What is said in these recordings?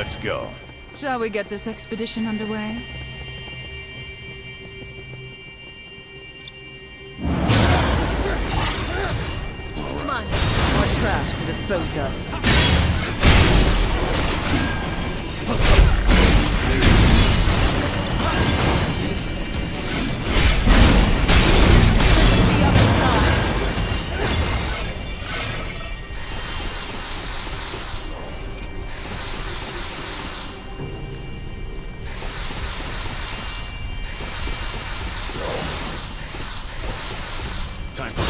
Let's go. Shall we get this expedition underway? Come on. More trash to dispose of. time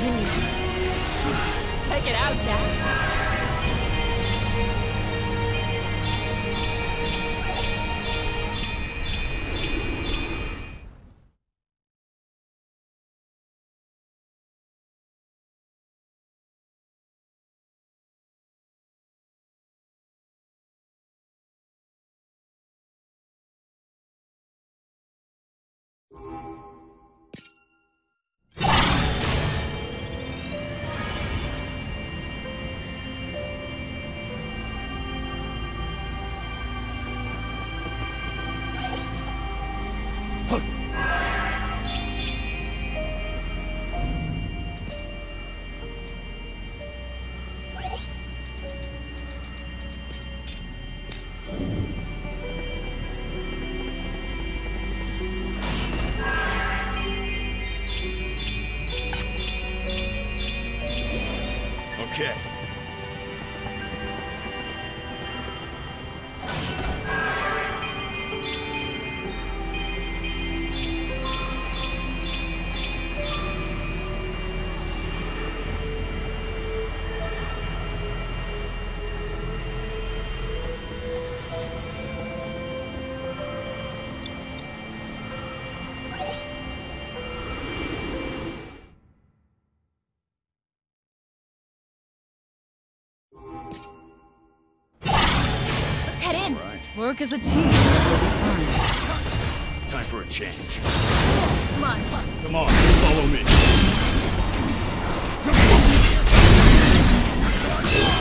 Continues. Work as a team. We'll be fine. Time for a change. Come on. Come on, follow me.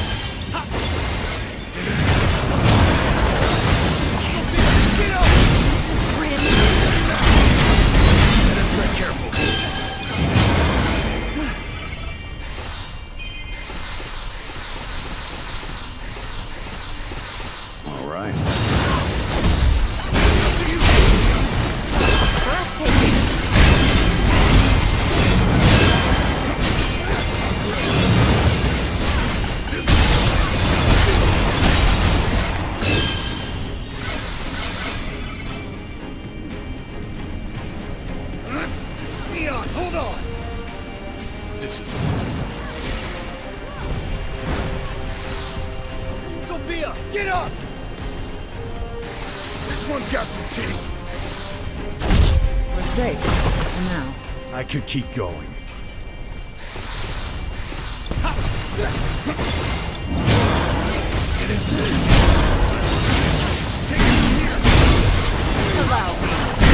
Sophia, get up. This one's got some teeth. We're safe. For now. I could keep going. Allow me.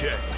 Okay.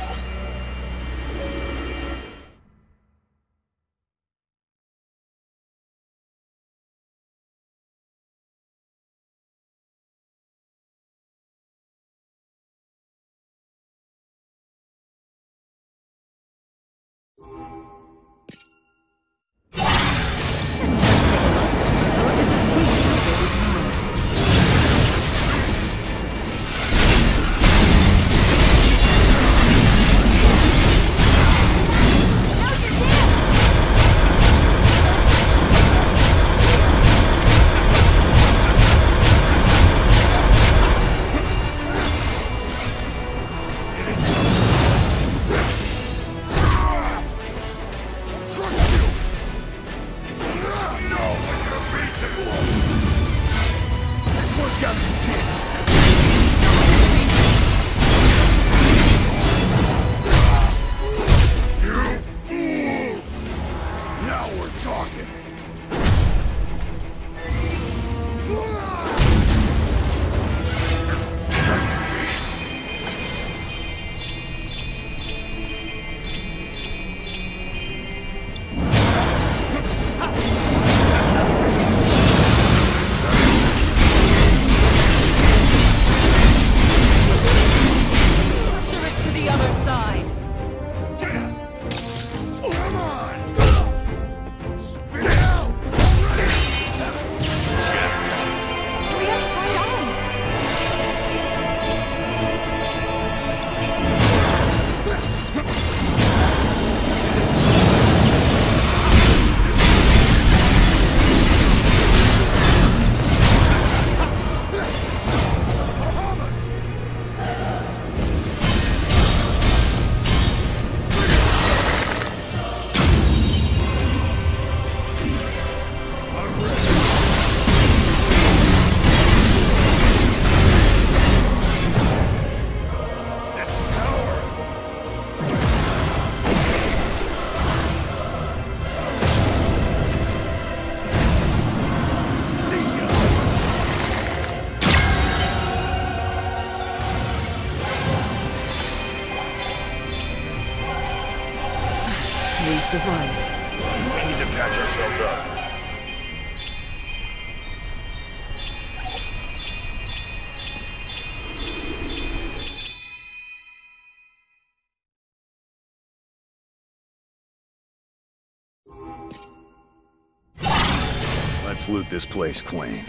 Loot this place clean.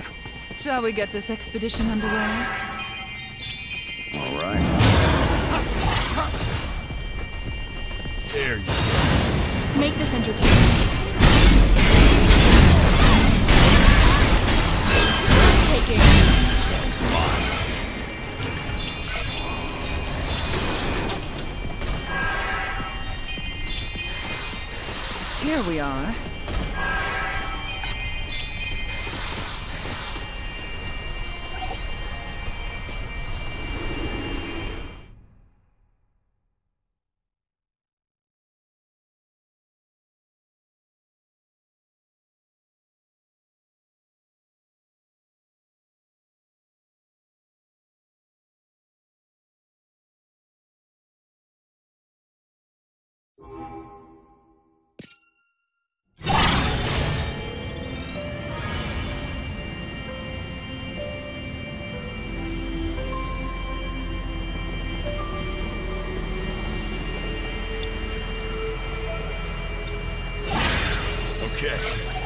Shall we get this expedition underway? All right. There you go. Let's make this entertaining. Taking. This one's mine. Here we are. Okay.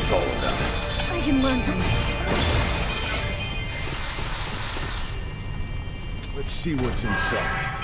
that's all about. it. I can learn from it. Let's see what's inside.